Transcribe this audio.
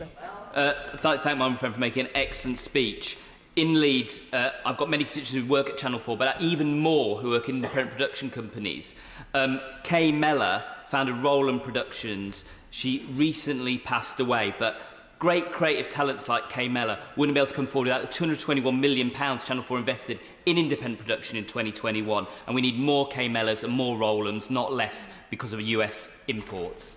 Uh, th thank my Friend for making an excellent speech. In Leeds, uh, I've got many constituents who work at Channel 4, but even more who work in independent production companies. Um, Kay Meller of Roland Productions. She recently passed away, but great creative talents like Kay Meller wouldn't be able to come forward without the 221 million pounds Channel 4 invested in independent production in 2021 and we need more Kay Mellers and more Rolands not less because of US imports.